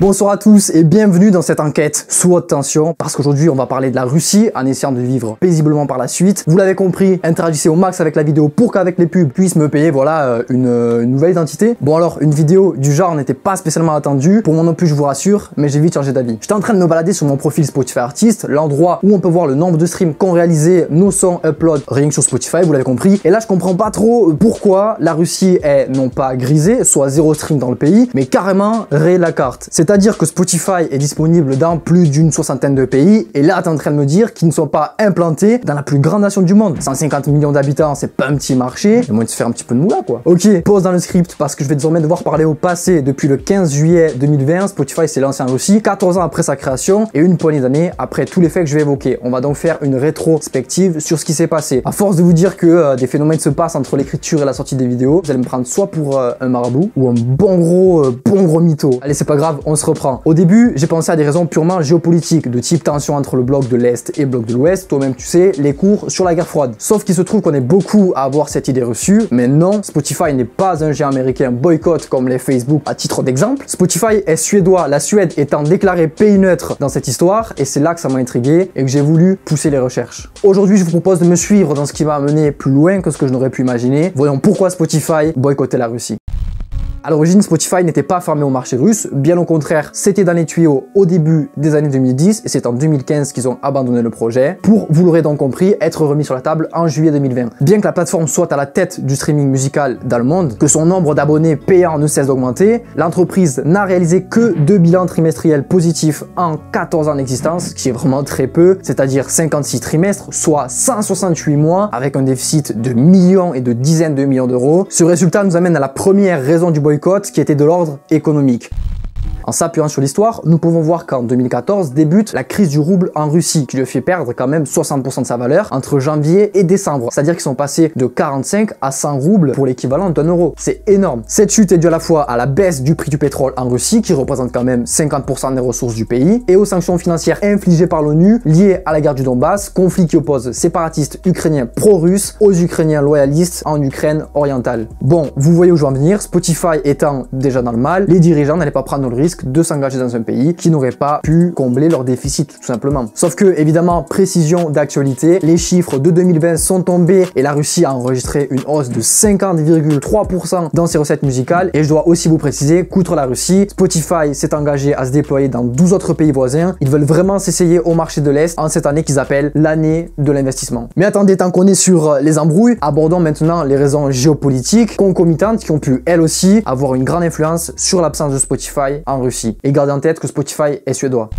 Bonsoir à tous et bienvenue dans cette enquête sous haute tension parce qu'aujourd'hui on va parler de la Russie en essayant de vivre paisiblement par la suite. Vous l'avez compris, interagissez au max avec la vidéo pour qu'avec les pubs puissent me payer voilà euh, une, une, nouvelle identité. Bon alors une vidéo du genre n'était pas spécialement attendue, pour moi non plus je vous rassure, mais j'ai vite changé d'avis. J'étais en train de me balader sur mon profil Spotify Artist, l'endroit où on peut voir le nombre de streams qu'ont réalisé nos sons upload rien que sur Spotify, vous l'avez compris. Et là je comprends pas trop pourquoi la Russie est non pas grisée, soit zéro stream dans le pays, mais carrément rayée la carte. C'est-à-dire que Spotify est disponible dans plus d'une soixantaine de pays, et là, tu es en train de me dire qu'ils ne sont pas implantés dans la plus grande nation du monde. 150 millions d'habitants, c'est pas un petit marché, il moins de se faire un petit peu de moula, quoi. Ok, pause dans le script, parce que je vais désormais devoir parler au passé. Depuis le 15 juillet 2020, Spotify s'est lancé en Russie, 14 ans après sa création, et une poignée d'années après tous les faits que je vais évoquer. On va donc faire une rétrospective sur ce qui s'est passé. À force de vous dire que euh, des phénomènes se passent entre l'écriture et la sortie des vidéos, vous allez me prendre soit pour euh, un marabout, ou un bon gros, euh, bon gros mytho. Allez, c'est pas grave, on se reprend au début, j'ai pensé à des raisons purement géopolitiques, de type tension entre le bloc de l'Est et le bloc de l'Ouest, toi-même tu sais, les cours sur la guerre froide. Sauf qu'il se trouve qu'on est beaucoup à avoir cette idée reçue, mais non, Spotify n'est pas un géant américain boycott comme les Facebook à titre d'exemple. Spotify est suédois, la Suède étant déclarée pays neutre dans cette histoire, et c'est là que ça m'a intrigué et que j'ai voulu pousser les recherches. Aujourd'hui, je vous propose de me suivre dans ce qui va amener plus loin que ce que je n'aurais pu imaginer. Voyons pourquoi Spotify boycottait la Russie. À l'origine, Spotify n'était pas fermé au marché russe, bien au contraire, c'était dans les tuyaux au début des années 2010 et c'est en 2015 qu'ils ont abandonné le projet pour, vous l'aurez donc compris, être remis sur la table en juillet 2020. Bien que la plateforme soit à la tête du streaming musical dans le monde, que son nombre d'abonnés payants ne cesse d'augmenter, l'entreprise n'a réalisé que deux bilans trimestriels positifs en 14 ans d'existence, ce qui est vraiment très peu, c'est-à-dire 56 trimestres, soit 168 mois, avec un déficit de millions et de dizaines de millions d'euros. Ce résultat nous amène à la première raison du boycott qui était de l'ordre économique. En s'appuyant sur l'histoire, nous pouvons voir qu'en 2014 débute la crise du rouble en Russie, qui lui fait perdre quand même 60% de sa valeur entre janvier et décembre. C'est-à-dire qu'ils sont passés de 45 à 100 roubles pour l'équivalent d'un euro. C'est énorme. Cette chute est due à la fois à la baisse du prix du pétrole en Russie, qui représente quand même 50% des ressources du pays, et aux sanctions financières infligées par l'ONU liées à la guerre du Donbass, conflit qui oppose séparatistes ukrainiens pro-russes aux Ukrainiens loyalistes en Ukraine orientale. Bon, vous voyez où je veux en venir, Spotify étant déjà dans le mal, les dirigeants n'allaient pas prendre le risque de s'engager dans un pays qui n'aurait pas pu combler leur déficit tout simplement. Sauf que évidemment, précision d'actualité, les chiffres de 2020 sont tombés et la Russie a enregistré une hausse de 50,3% dans ses recettes musicales et je dois aussi vous préciser qu'outre la Russie, Spotify s'est engagé à se déployer dans 12 autres pays voisins. Ils veulent vraiment s'essayer au marché de l'Est en cette année qu'ils appellent l'année de l'investissement. Mais attendez, tant qu'on est sur les embrouilles, abordons maintenant les raisons géopolitiques concomitantes qui ont pu elles aussi avoir une grande influence sur l'absence de Spotify en Russie. Et gardez en tête que Spotify est suédois.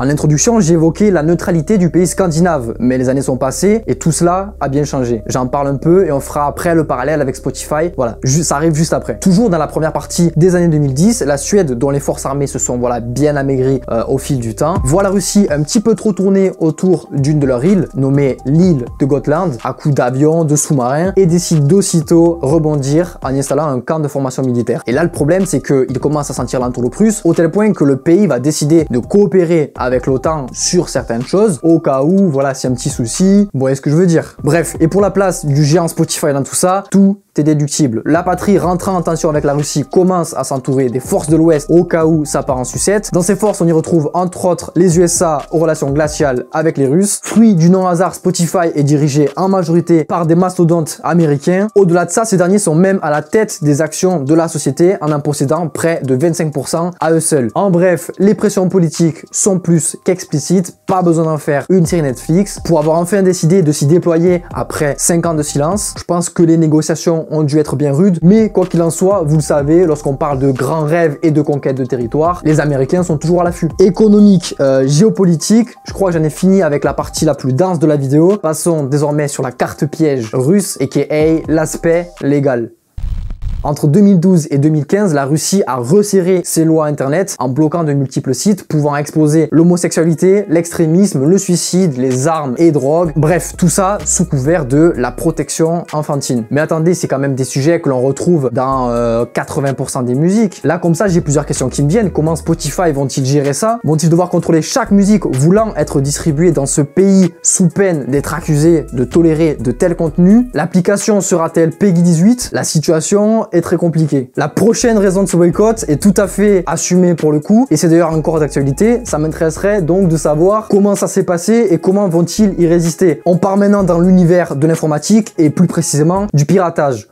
En introduction, évoqué la neutralité du pays scandinave, mais les années sont passées et tout cela a bien changé. J'en parle un peu et on fera après le parallèle avec Spotify. Voilà, ça arrive juste après. Toujours dans la première partie des années 2010, la Suède, dont les forces armées se sont voilà bien amaigries euh, au fil du temps, voit la Russie un petit peu trop tourner autour d'une de leurs îles, nommée l'île de Gotland, à coups d'avions, de sous-marins, et décide d'aussitôt rebondir en installant un camp de formation militaire. Et là, le problème, c'est qu'il commence à sentir l'entourloupe russe, au tel point que le pays va décider de coopérer avec avec l'OTAN sur certaines choses, au cas où, voilà, s'il y a un petit souci, vous voyez ce que je veux dire? Bref, et pour la place du géant Spotify dans tout ça, tout déductible. La patrie rentrant en tension avec la Russie commence à s'entourer des forces de l'Ouest au cas où ça part en sucette. Dans ces forces, on y retrouve entre autres les USA aux relations glaciales avec les Russes. Fruit du non-hasard, Spotify est dirigé en majorité par des mastodontes américains. Au-delà de ça, ces derniers sont même à la tête des actions de la société en en possédant près de 25% à eux seuls. En bref, les pressions politiques sont plus qu'explicites, pas besoin d'en faire une série Netflix. Pour avoir enfin décidé de s'y déployer après 5 ans de silence, je pense que les négociations ont dû être bien rudes, mais quoi qu'il en soit, vous le savez, lorsqu'on parle de grands rêves et de conquête de territoire, les Américains sont toujours à l'affût. Économique, euh, géopolitique, je crois que j'en ai fini avec la partie la plus dense de la vidéo. Passons désormais sur la carte piège russe, et qui est l'aspect légal. Entre 2012 et 2015, la Russie a resserré ses lois Internet en bloquant de multiples sites pouvant exposer l'homosexualité, l'extrémisme, le suicide, les armes et drogues. Bref, tout ça sous couvert de la protection enfantine. Mais attendez, c'est quand même des sujets que l'on retrouve dans 80% euh, des musiques. Là, comme ça, j'ai plusieurs questions qui me viennent. Comment Spotify vont-ils gérer ça? Vont-ils devoir contrôler chaque musique voulant être distribuée dans ce pays sous peine d'être accusé de tolérer de tels contenus? L'application sera-t-elle Peggy 18 La situation est très compliqué. La prochaine raison de ce boycott est tout à fait assumée pour le coup, et c'est d'ailleurs encore d'actualité. Ça m'intéresserait donc de savoir comment ça s'est passé et comment vont-ils y résister. On part maintenant dans l'univers de l'informatique et plus précisément du piratage.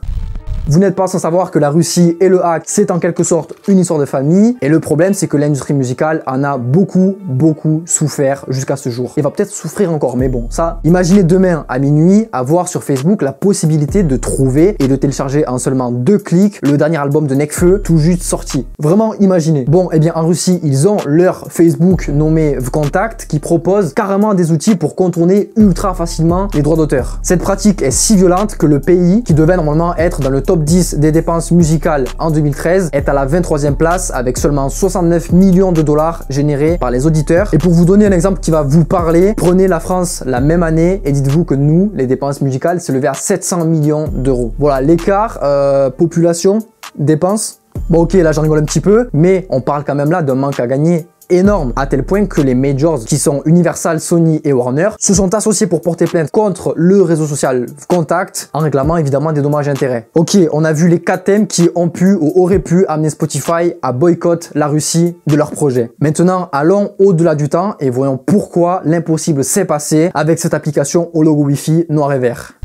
Vous n'êtes pas sans savoir que la Russie et le hack, c'est en quelque sorte une histoire de famille. Et le problème, c'est que l'industrie musicale en a beaucoup, beaucoup souffert jusqu'à ce jour. Et va peut-être souffrir encore, mais bon, ça, imaginez demain à minuit avoir sur Facebook la possibilité de trouver et de télécharger en seulement deux clics le dernier album de Nekfeu tout juste sorti. Vraiment, imaginez. Bon, eh bien, en Russie, ils ont leur Facebook nommé Vcontact qui propose carrément des outils pour contourner ultra facilement les droits d'auteur. Cette pratique est si violente que le pays, qui devait normalement être dans le top 10 des dépenses musicales en 2013 est à la 23e place avec seulement 69 millions de dollars générés par les auditeurs. Et pour vous donner un exemple qui va vous parler, prenez la France la même année et dites-vous que nous, les dépenses musicales, c'est levé à 700 millions d'euros. Voilà, l'écart euh, population, dépenses, Bon ok, là j'en rigole un petit peu, mais on parle quand même là d'un manque à gagner énorme à tel point que les majors qui sont Universal, Sony et Warner se sont associés pour porter plainte contre le réseau social Contact en réclamant évidemment des dommages et intérêts. Ok, on a vu les quatre thèmes qui ont pu ou auraient pu amener Spotify à boycott la Russie de leur projet. Maintenant, allons au-delà du temps et voyons pourquoi l'impossible s'est passé avec cette application au logo Wi-Fi noir et vert.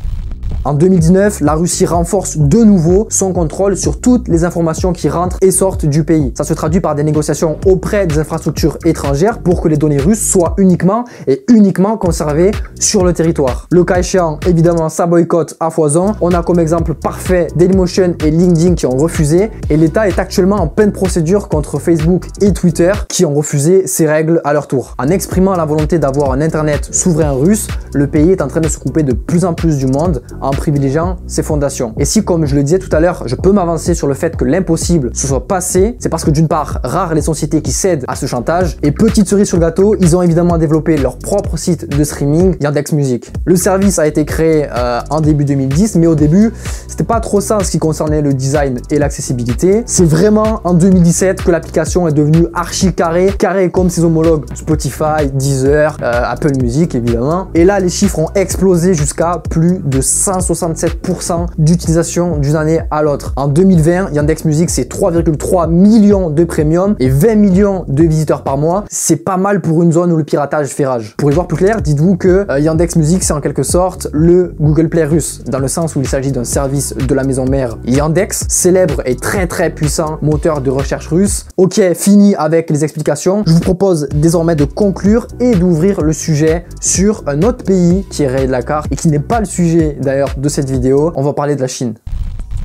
En 2019, la Russie renforce de nouveau son contrôle sur toutes les informations qui rentrent et sortent du pays. Ça se traduit par des négociations auprès des infrastructures étrangères pour que les données russes soient uniquement et uniquement conservées sur le territoire. Le cas échéant, évidemment, ça boycotte à foison. On a comme exemple parfait Dailymotion et LinkedIn qui ont refusé et l'État est actuellement en pleine procédure contre Facebook et Twitter qui ont refusé ces règles à leur tour. En exprimant la volonté d'avoir un Internet souverain russe, le pays est en train de se couper de plus en plus du monde en privilégiant ses fondations. Et si, comme je le disais tout à l'heure, je peux m'avancer sur le fait que l'impossible se soit passé, c'est parce que d'une part, rares les sociétés qui cèdent à ce chantage, et petite cerise sur le gâteau, ils ont évidemment développé leur propre site de streaming, Yandex Music. Le service a été créé euh, en début 2010, mais au début, c'était pas trop ça en ce qui concernait le design et l'accessibilité. C'est vraiment en 2017 que l'application est devenue archi carré, carré comme ses homologues Spotify, Deezer, euh, Apple Music évidemment. Et là, les chiffres ont explosé jusqu'à plus de 500 67% d'utilisation d'une année à l'autre. En 2020, Yandex Music, c'est 3,3 millions de premium et 20 millions de visiteurs par mois. C'est pas mal pour une zone où le piratage fait rage. Pour y voir plus clair, dites-vous que euh, Yandex Music, c'est en quelque sorte le Google Play russe, dans le sens où il s'agit d'un service de la maison mère Yandex, célèbre et très très puissant moteur de recherche russe. Ok, fini avec les explications. Je vous propose désormais de conclure et d'ouvrir le sujet sur un autre pays qui est rayé de la carte et qui n'est pas le sujet de cette vidéo, on va parler de la Chine.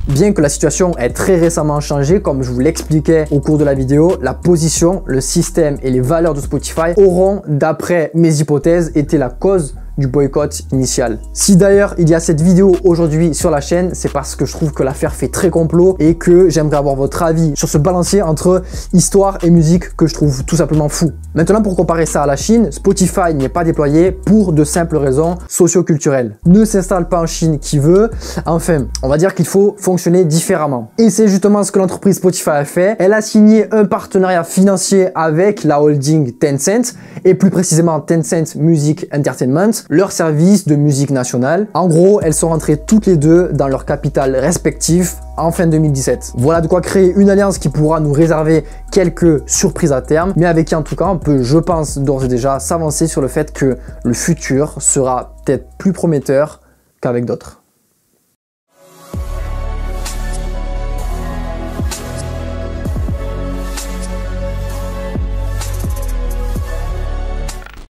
Bien que la situation ait très récemment changé, comme je vous l'expliquais au cours de la vidéo, la position, le système et les valeurs de Spotify auront, d'après mes hypothèses, été la cause du boycott initial. Si d'ailleurs il y a cette vidéo aujourd'hui sur la chaîne, c'est parce que je trouve que l'affaire fait très complot et que j'aimerais avoir votre avis sur ce balancier entre histoire et musique que je trouve tout simplement fou. Maintenant pour comparer ça à la Chine, Spotify n'est pas déployé pour de simples raisons socio-culturelles. Ne s'installe pas en Chine qui veut. Enfin, on va dire qu'il faut fonctionner différemment. Et c'est justement ce que l'entreprise Spotify a fait. Elle a signé un partenariat financier avec la holding Tencent et plus précisément Tencent Music Entertainment leur service de musique nationale. En gros, elles sont rentrées toutes les deux dans leur capital respectif en fin 2017. Voilà de quoi créer une alliance qui pourra nous réserver quelques surprises à terme, mais avec qui en tout cas on peut, je pense, d'ores et déjà s'avancer sur le fait que le futur sera peut-être plus prometteur qu'avec d'autres.